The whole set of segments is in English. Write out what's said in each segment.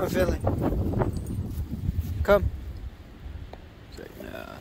on, Finley. Come. He's like, nah.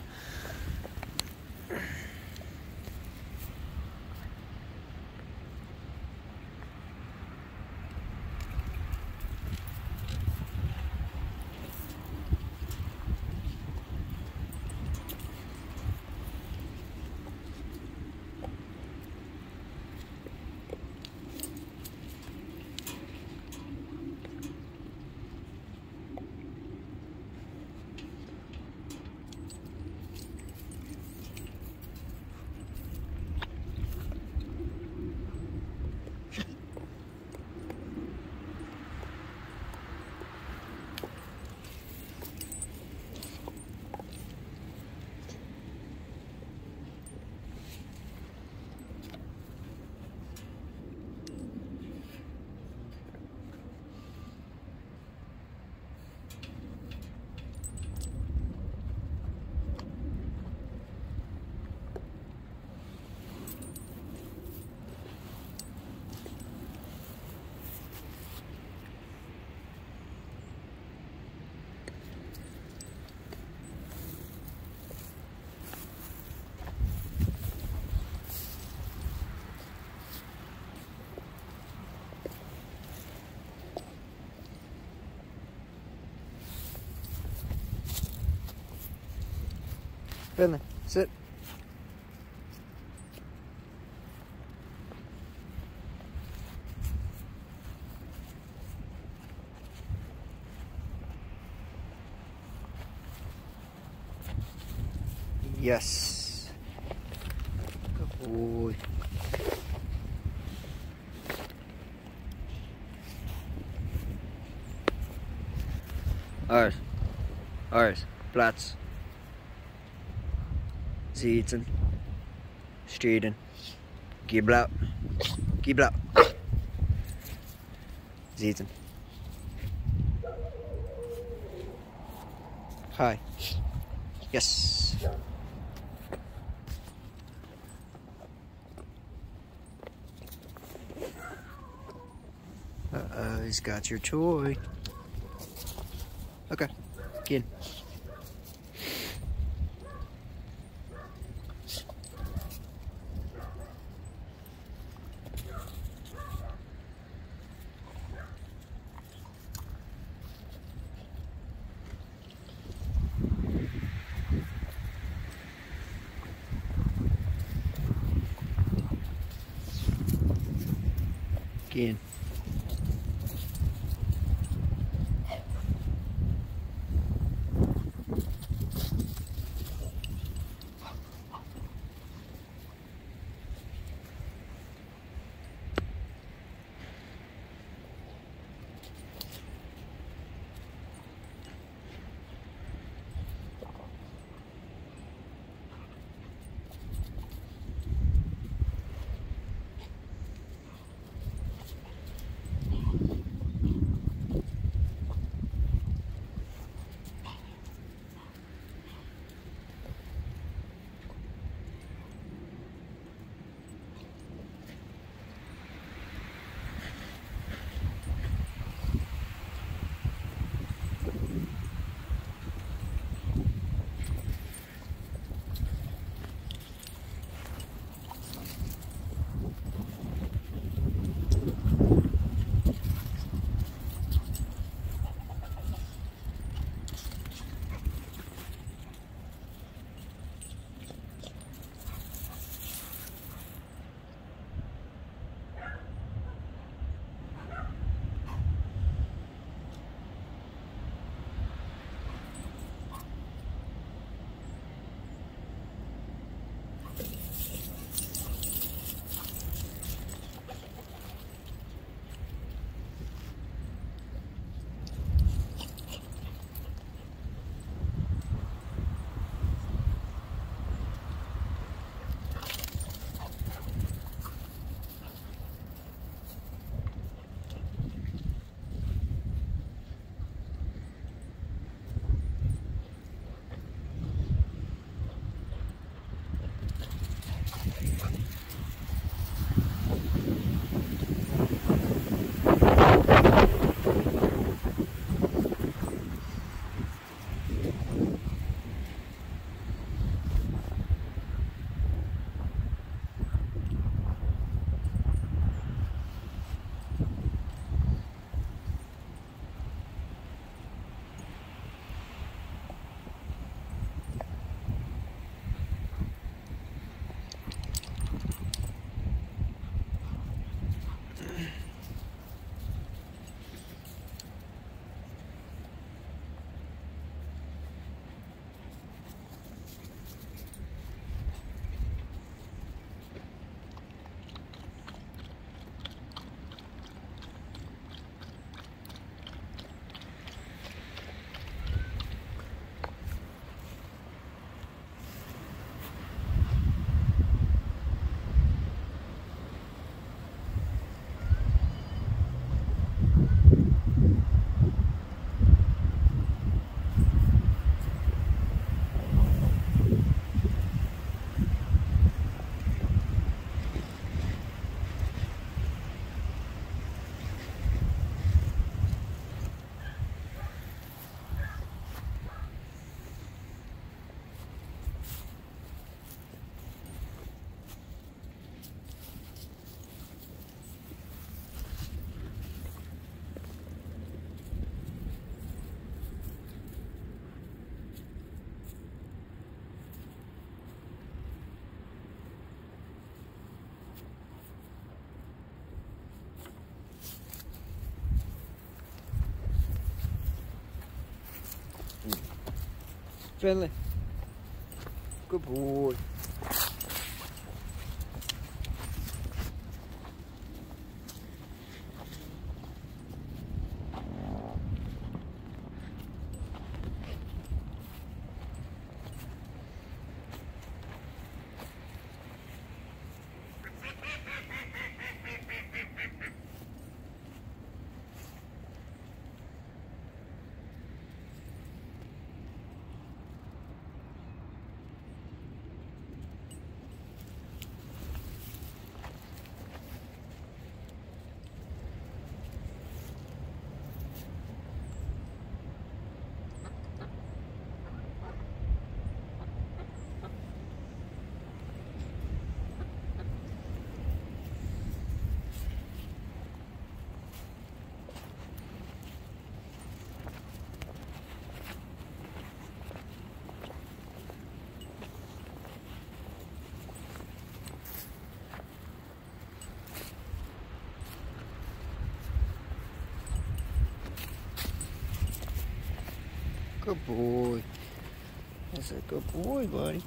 Finley, sit. Yes. Good boy. Aus. Aus. Platz. Sitzen. Stehen. Gib laut. Gibla. Sitzen. Hi. Yes. Uh-oh, he's got your toy. Okay, get. In. Good boy. Good boy. That's a good boy, buddy.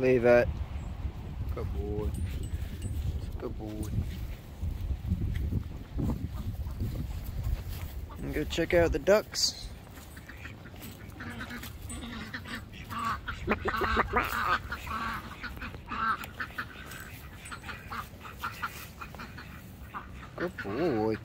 Leave it. Good boy. Good boy. And go check out the ducks. Good boy.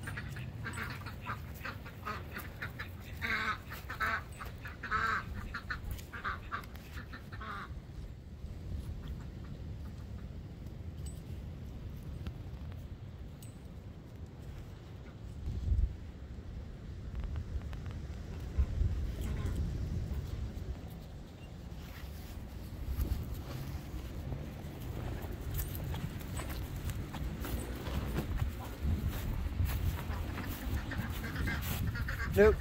Nope.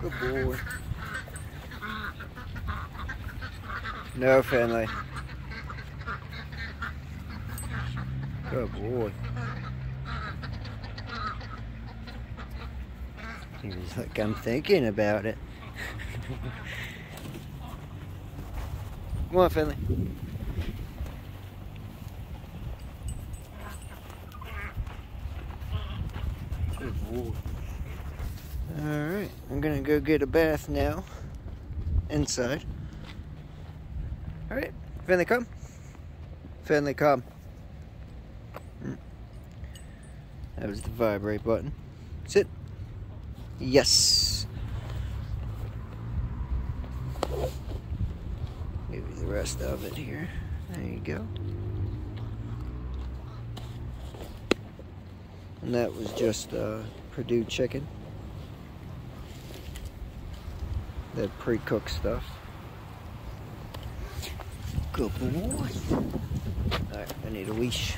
Good boy. No, Finley. Good boy. He's like, I'm thinking about it. Come on, Finley. Good boy. Alright, I'm gonna go get a bath now. Inside. Alright, Finley, come. Finley, come. Mm. That was the vibrate button. Sit. Yes. Give you the rest of it here. There you go. And that was just uh, Perdue chicken. The pre-cooked stuff. Good boy. Alright, I need a leash.